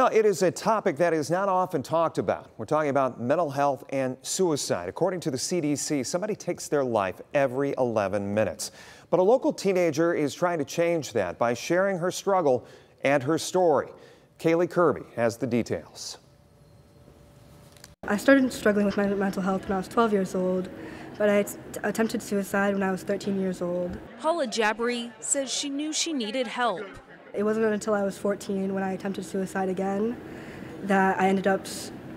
Well, it is a topic that is not often talked about. We're talking about mental health and suicide. According to the CDC, somebody takes their life every 11 minutes. But a local teenager is trying to change that by sharing her struggle and her story. Kaylee Kirby has the details. I started struggling with my mental health when I was 12 years old, but I attempted suicide when I was 13 years old. Paula Jabri says she knew she needed help. It wasn't until I was 14 when I attempted suicide again that I ended up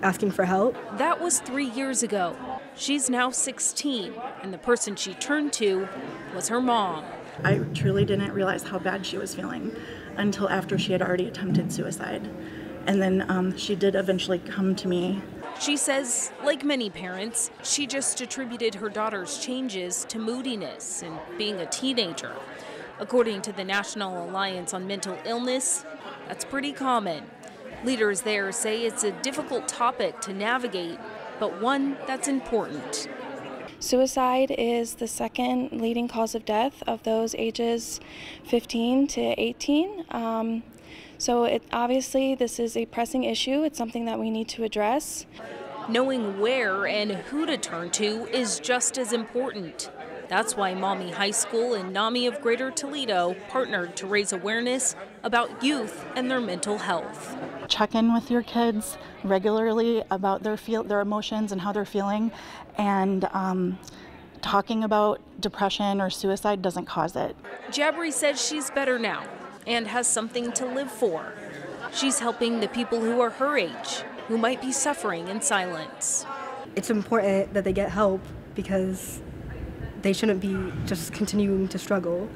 asking for help. That was three years ago. She's now 16, and the person she turned to was her mom. I truly didn't realize how bad she was feeling until after she had already attempted suicide. And then um, she did eventually come to me she says, like many parents, she just attributed her daughter's changes to moodiness and being a teenager. According to the National Alliance on Mental Illness, that's pretty common. Leaders there say it's a difficult topic to navigate, but one that's important. Suicide is the second leading cause of death of those ages 15 to 18. Um, so it, obviously this is a pressing issue. It's something that we need to address. Knowing where and who to turn to is just as important. That's why Maumee High School and NAMI of Greater Toledo partnered to raise awareness about youth and their mental health. Check in with your kids regularly about their feel, their emotions and how they're feeling, and um, talking about depression or suicide doesn't cause it. Jabri says she's better now and has something to live for. She's helping the people who are her age, who might be suffering in silence. It's important that they get help because they shouldn't be just continuing to struggle.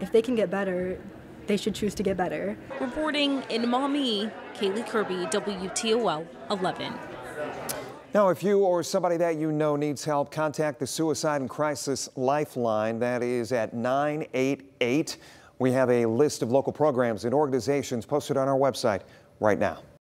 If they can get better, they should choose to get better. Reporting in Maumee, Kaylee Kirby, WTOL 11. Now, if you or somebody that you know needs help, contact the Suicide and Crisis Lifeline. That is at 988. We have a list of local programs and organizations posted on our website right now.